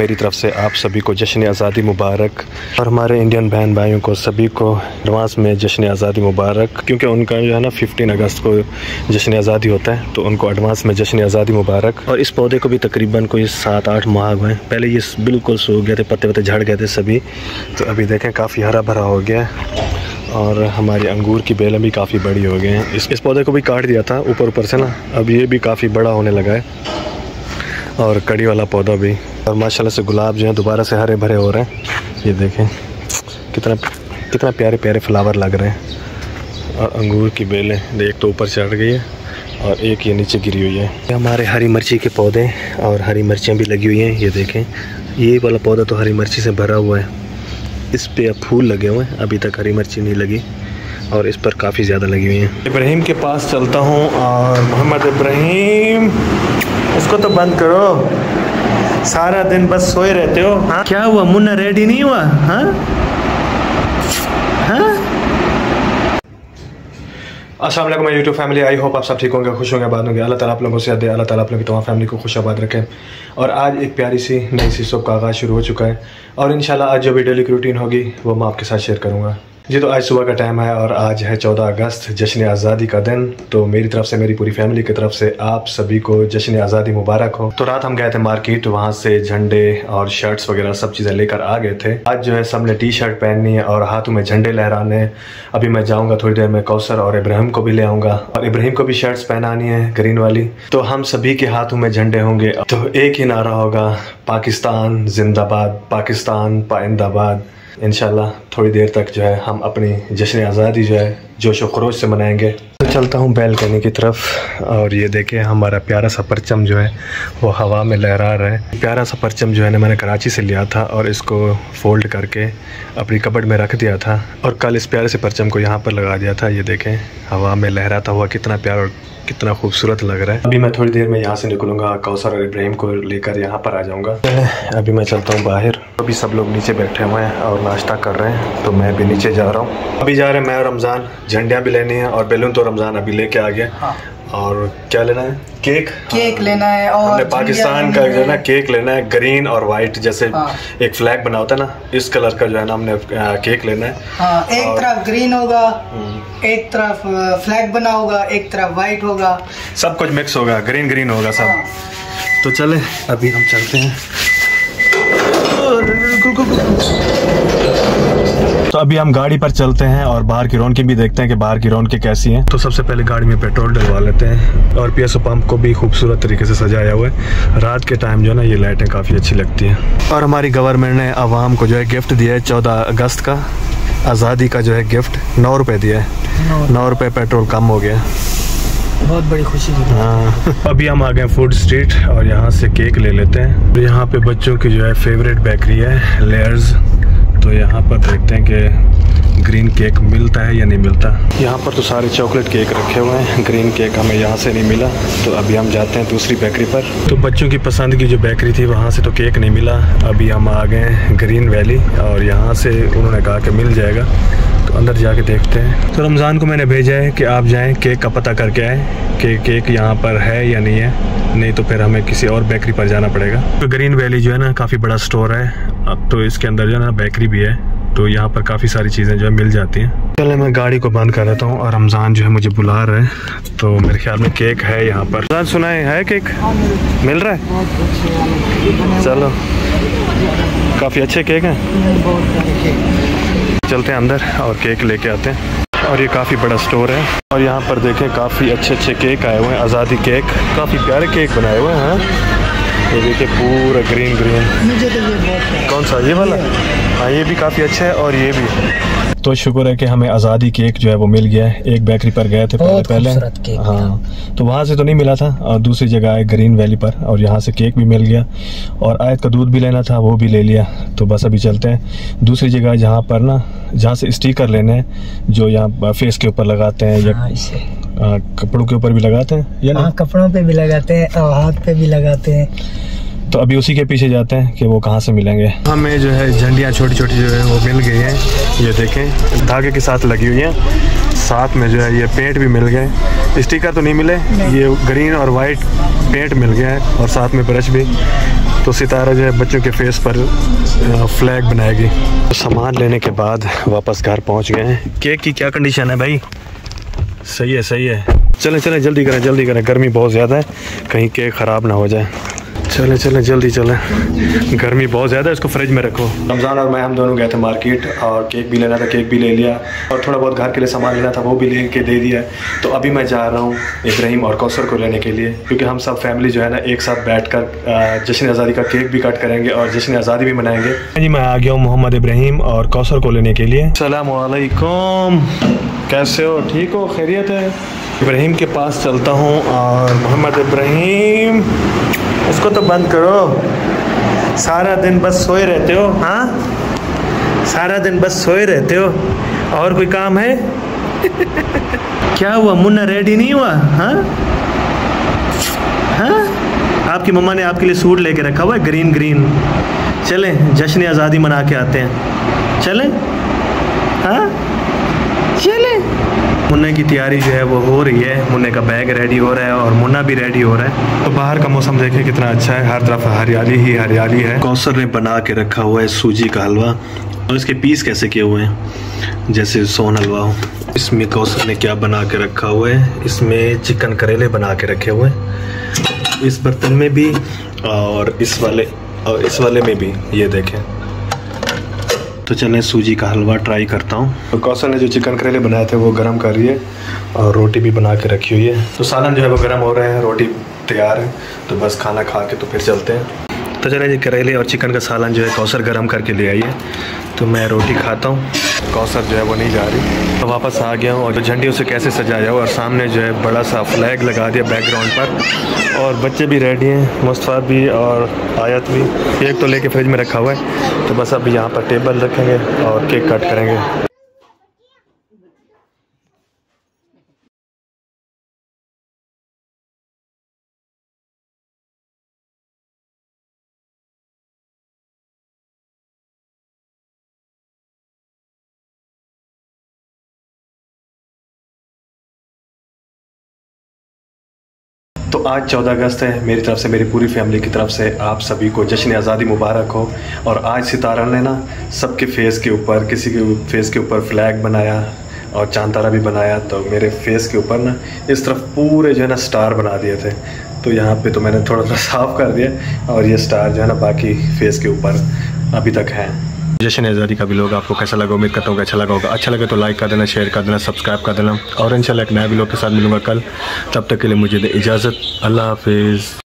मेरी तरफ़ से आप सभी को जश्न आज़ादी मुबारक। और हमारे इंडियन बहन भाइयों को सभी को एडवांस में जश्न आज़ादी मुबारक। क्योंकि उनका जो है ना 15 अगस्त को जश्न आज़ादी होता है तो उनको एडवांस में जश्न आज़ादी मुबारक। और इस पौधे को भी तकरीबन कोई सात आठ माह हुए पहले ये बिल्कुल सूख गए थे पत्ते वत्ते झड़ गए थे सभी। तो अभी देखें, काफ़ी हरा भरा हो गया और हमारी अंगूर की बेलें भी काफ़ी बड़ी हो गई हैं। इस इस पौधे को भी काट दिया था ऊपर ऊपर से ना। अब ये भी काफ़ी बड़ा होने लगा है। और कड़ी वाला पौधा भी। और माशाल्लाह से गुलाब जो है दोबारा से हरे भरे हो रहे हैं। ये देखें, कितना कितना प्यारे प्यारे फ्लावर लग रहे हैं। और अंगूर की बेलें एक तो ऊपर चढ़ गई है और एक ये नीचे गिरी हुई है। हमारे हरी मिर्ची के पौधे और हरी मिर्चियाँ भी लगी हुई हैं, ये देखें। ये वाला पौधा तो हरी मिर्ची से भरा हुआ है। इस पे अब फूल लगे हुए हैं, अभी तक हरी मिर्ची नहीं लगी और इस पर काफ़ी ज़्यादा लगी हुई हैं। इब्राहिम के पास चलता हूँ और मोहम्मद इब्राहिम। उसको तो बंद करो। सारा दिन बस सोए रहते हो हाँ? क्या हुआ? मुन्ना रेडी नहीं हुआ? हाँ? हाँ? Aslam YouTube family I hope आप सब ठीक होंगे खुश होंगे बाद होंगे। अल्लाह ताला आप लोगों से अल्लाह ताला आप लोगों की तमाम फैमिली को खुश आबाद रखें। और आज एक प्यारी सी नई सी सब का आगाज़ शुरू हो चुका है। और इंशाल्लाह आज जो भी डेली की रूटीन होगी वो मैं आपके साथ शेयर करूँगा। जी तो आज सुबह का टाइम है और आज है चौदह अगस्त जश्न आज़ादी का दिन। तो मेरी तरफ़ से, मेरी पूरी फैमिली की तरफ़ से आप सभी को जश्न आज़ादी मुबारक हो। तो रात हम गए थे मार्केट वहाँ से झंडे और शर्ट्स वगैरह सब चीज़ें लेकर आ गए थे। आज जो है सबने टी शर्ट पहननी है और हाथों में झंडे लहराने अभी मैं जाऊँगा थोड़ी देर में कौसर और इब्राहिम को भी ले आऊँगा और इब्राहिम को भी शर्ट्स पहनानी है ग्रीन वाली। तो हम सभी के हाथों में झंडे होंगे। तो एक ही नारा होगा, पाकिस्तान जिंदाबाद, पाकिस्तान पाइंदाबाद। इन थोड़ी देर तक जो है हम अपनी जश्न आज़ादी जो है जोश व खरोश से मनाएँगे। चलता हूँ बैलकनी की तरफ़, और ये देखें हमारा प्यारा सा परचम जो है, वो हवा में लहरा रहा है। प्यारा सा परचम जो है ना, मैंने कराची से लिया था और इसको फोल्ड करके अपनी कबड़ में रख दिया था और कल इस प्यारे से परचम को यहाँ पर लगा दिया था। ये देखें, हवा में लहराता हुआ कितना प्यारा और कितना खूबसूरत लग रहा है। अभी मैं थोड़ी देर में यहाँ से निकलूँगा, कौसर और इब्राहिम को लेकर यहाँ पर आ जाऊँगा। अभी मैं चलता हूँ बाहर। अभी सब लोग नीचे बैठे हुए हैं और नाश्ता कर रहे हैं तो मैं भी नीचे जा रहा हूँ। अभी जा रहे हैं मैं और रमज़ान, झंडियाँ भी लेनी है और बैलून तो रमज़ान अभी लेके आ गया। हाँ। और क्या लेना है? केक। केक लेना है और हमने पाकिस्तान का जो है ना केक लेना है ग्रीन और वाइट जैसे हाँ। एक फ्लैग बना होता है ना इस कलर का जो है ना हमने केक लेना है। हाँ, एक और... तरफ़ ग्रीन होगा हम्म। एक तरफ़ फ्लैग बना होगा एक तरफ़ वाइट होगा। सब कुछ मिक्स होगा ग्रीन ग्रीन होगा सब। हाँ। तो चले अभी हम चलते हैं। अभी हम गाड़ी पर चलते हैं और बाहर की रौनकें भी देखते हैं कि बाहर की रौनकें कैसी हैं। तो सबसे पहले गाड़ी में पेट्रोल डलवा लेते हैं और पी पंप को भी खूबसूरत तरीके से सजाया हुआ है। रात के टाइम जो है ना ये लाइटें काफ़ी अच्छी लगती हैं। और हमारी गवर्नमेंट ने आवाम को जो है गिफ्ट दिया है चौदह अगस्त का। आज़ादी का जो है गिफ्ट नौ रुपये दिया है। नौ रुपये पेट्रोल कम हो गया। बहुत बड़ी खुशी की हाँ। अभी हम आ गए फ़ूड स्ट्रीट और यहाँ से केक ले लेते हैं। तो यहाँ पे बच्चों की जो है फेवरेट बेकरी है लेयर्स तो यहाँ पर देखते हैं कि ग्रीन केक मिलता है या नहीं मिलता। यहाँ पर तो सारे चॉकलेट केक रखे हुए हैं। ग्रीन केक हमें यहाँ से नहीं मिला। तो अभी हम जाते हैं दूसरी बेकरी पर। तो बच्चों की पसंद की जो बेकरी थी, वहाँ से तो केक नहीं मिला। अभी हम आ गए ग्रीन वैली और यहाँ से उन्होंने कहा कि मिल जाएगा। तो अंदर जाके देखते हैं। तो रमज़ान को मैंने भेजा है कि आप जाएँ केक का पता करके आएँ कि केक यहाँ पर है या नहीं है। नहीं तो फिर हमें किसी और बेकरी पर जाना पड़ेगा। तो ग्रीन वैली जो है ना, काफ़ी बड़ा स्टोर है। अब तो इसके अंदर जो है ना बेकरी भी है तो यहाँ पर काफ़ी सारी चीज़ें जो है मिल जाती हैं। पहले मैं गाड़ी को बंद कर देता हूँ और रमज़ान जो है मुझे बुला रहे हैं तो मेरे ख्याल में केक है यहाँ पर। रमज़ान सुना है, है केक मिल रहा है? चलो। काफ़ी अच्छे केक हैं। चलते हैं अंदर और केक लेके आते हैं। और ये काफ़ी बड़ा स्टोर है। और यहाँ पर देखें काफ़ी अच्छे अच्छे केक आए हुए हैं आज़ादी केक काफ़ी प्यारे केक बनाए हुए हैं। ये देखिए पूरा ग्रीन ग्रीन मुझे तो ये बहुत कौन सा? ये वाला? हाँ ये भी काफ़ी अच्छा है और ये भी। तो शुक्र है कि हमें आज़ादी केक जो है वो मिल गया है। एक बेकरी पर गए थे पहले पहले। हाँ तो वहाँ से तो नहीं मिला था और दूसरी जगह आए ग्रीन वैली पर और यहाँ से केक भी मिल गया। और आयत का दूध भी लेना था वो भी ले लिया। तो बस अभी चलते हैं। दूसरी जगह जहाँ पर ना जहाँ से स्टिकर लेने हैं जो यहाँ फेस के ऊपर लगाते हैं या हाँ, कपड़ों के ऊपर भी लगाते हैं या हाँ कपड़ों पे भी लगाते हैं और हाथ पे भी लगाते हैं। तो अभी उसी के पीछे जाते हैं कि वो कहाँ से मिलेंगे। हमें जो है झंडियाँ छोटी छोटी जो है वो मिल गई हैं ये देखें। धागे के साथ लगी हुई हैं साथ में जो है ये पेंट भी मिल गए। स्टिकर तो नहीं मिले नहीं। ये ग्रीन और वाइट पेंट मिल गया है और साथ में ब्रश भी। तो तो सितारा जो है बच्चों के फेस पर फ्लैग बनाएगी। तो सामान लेने के बाद वापस घर पहुँच गए हैं। केक की क्या कंडीशन है भाई? सही है सही है। चलें चलें, जल्दी करें जल्दी करें। गर्मी बहुत ज़्यादा है, कहीं केक ख़राब ना हो जाए। चले चले जल्दी चले। गर्मी बहुत ज़्यादा है इसको फ्रिज में रखो। रमज़ान और मैं हम दोनों गए थे मार्केट और केक भी लेना था केक भी ले लिया। और थोड़ा बहुत घर के लिए सामान लेना था वो भी ले के दे दिया। तो अभी मैं जा रहा हूँ इब्राहिम और कौसर को लेने के लिए क्योंकि हम सब फैमिली जो है ना एक साथ बैठ कर जश्न आज़ादी का केक भी कट करेंगे और जश्न आज़ादी भी मनाएँगे। जी मैं आ गया हूँ मोहम्मद इब्राहिम और कौसर को लेने के लिए। सलामकुम कैसे हो? ठीक हो? खैरियत है? इब्राहिम के पास चलता हूँ और मोहम्मद इब्राहिम। इसको तो बंद करो। सारा दिन बस सोए रहते हो हाँ? सारा दिन बस सोए रहते हो। और कोई काम है? क्या हुआ? मुन्ना रेडी नहीं हुआ हाँ? हाँ? आपकी मम्मा ने आपके लिए सूट लेके रखा हुआ है ग्रीन ग्रीन चलें जश्न आज़ादी मना के आते हैं। चलें हाँ चलें मुन्ने की तैयारी जो है वो हो रही है। मुन्ने का बैग रेडी हो रहा है और मुन्ना भी रेडी हो रहा है। तो बाहर का मौसम देखिए कितना अच्छा है। हर तरफ़ हरियाली ही हरियाली है। कौसर ने बना के रखा हुआ है सूजी का हलवा। और इसके पीस कैसे किए हुए हैं? जैसे सोन हलवा हो। इसमें कौसर ने क्या बना के रखा हुआ है? इसमें चिकन करेले बना के रखे हुए हैं। इस बर्तन में भी और इस वाले और इस वाले में भी ये देखें। तो चलें, सूजी का हलवा ट्राई करता हूँ। तो कौशल ने जो चिकन करेले बनाए थे, वो गर्म कर रही है और रोटी भी बना के रखी हुई है। तो सालन जो है, वो गर्म हो रहे हैं, रोटी तैयार है। तो बस खाना खा के तो फिर चलते हैं। तो चलें जी, करेले और चिकन का सालन जो है कौशल गर्म करके ले आइए। तो मैं रोटी खाता हूँ। कौसर जो है वो नहीं जा रही। तो वापस आ गया हूँ और जो झंडियों से कैसे सजाया और सामने जो है बड़ा सा फ्लैग लगा दिया बैकग्राउंड पर। और बच्चे भी रेडी हैं मुस्तफ़ा भी और आयत भी। केक तो लेके फ्रिज में रखा हुआ है तो बस अब यहाँ पर टेबल रखेंगे और केक कट करेंगे। तो आज 14 अगस्त है। मेरी तरफ़ से, मेरी पूरी फैमिली की तरफ़ से आप सभी को जश्न आज़ादी मुबारक हो। और आज सितारा ने ना सबके फेस के ऊपर, किसी के फेस के ऊपर फ्लैग बनाया और चाँद तारा भी बनाया। तो मेरे फेस के ऊपर ना इस तरफ़ पूरे जो है ना स्टार बना दिए थे। तो यहाँ पे तो मैंने थोड़ा सा साफ़ कर दिया और ये स्टार जो है ना बाकी फेस के ऊपर अभी तक हैं। जश्न आज़ादी का भी लोग, आपको कैसा लगा? उम्मीद करता हूँ अच्छा लगा होगा। अच्छा लगे तो लाइक कर देना शेयर कर देना सब्सक्राइब कर देना। और इंशाल्लाह एक नया भी के साथ मिलूँगा कल। तब तक के लिए मुझे इजाज़त। अल्लाह हाफिज़।